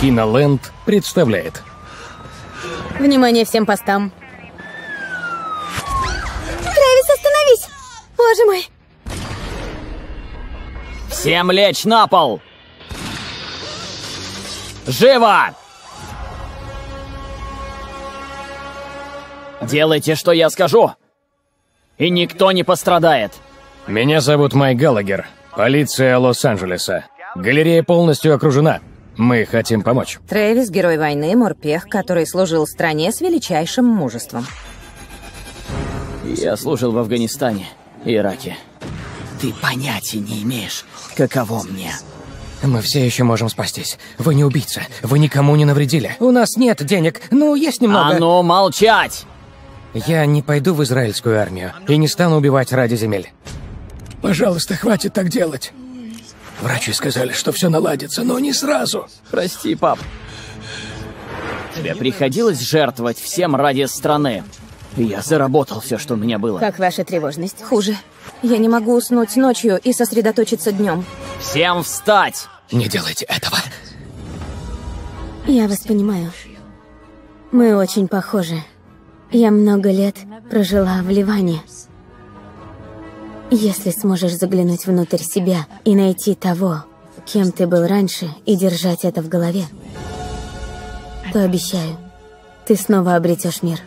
Киноленд представляет. Внимание всем постам. Трэвис, остановись! Боже мой! Всем лечь на пол! Живо! Делайте, что я скажу, и никто не пострадает. Меня зовут Майк Галагер. Полиция Лос-Анджелеса. Галерея полностью окружена. Мы хотим помочь. Трэвис — герой войны, морпех, который служил стране с величайшим мужеством. Я служил в Афганистане и Ираке. Ты понятия не имеешь, каково мне. Мы все еще можем спастись. Вы не убийца. Вы никому не навредили. У нас нет денег. Ну, есть немного. А ну молчать! Я не пойду в израильскую армию и не стану убивать ради земель. Пожалуйста, хватит так делать. Врачи сказали, что все наладится, но не сразу. Прости, пап. Тебе приходилось жертвовать всем ради страны. И я заработал все, что у меня было. Как ваша тревожность? Хуже. Я не могу уснуть ночью и сосредоточиться днем. Всем встать! Не делайте этого. Я вас понимаю. Мы очень похожи. Я много лет прожила в Ливане. Если сможешь заглянуть внутрь себя и найти того, кем ты был раньше, и держать это в голове, то обещаю, ты снова обретешь мир.